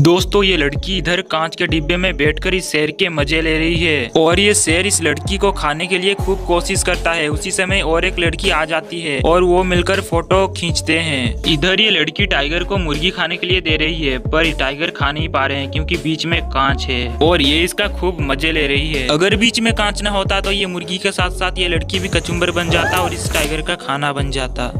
दोस्तों, ये लड़की इधर कांच के डिब्बे में बैठकर इस शेर के मज़े ले रही है और ये शेर इस लड़की को खाने के लिए खूब कोशिश करता है। उसी समय और एक लड़की आ जाती है और वो मिलकर फ़ोटो खींचते हैं। इधर ये लड़की टाइगर को मुर्गी खाने के लिए दे रही है, पर टाइगर खा नहीं पा रहे हैं क्योंकि बीच में कांच है और ये इसका खूब मज़े ले रही है। अगर बीच में कांच ना होता तो ये मुर्गी के साथ साथ ये लड़की भी कचुम्बर बन जाता और इस टाइगर का खाना बन जाता।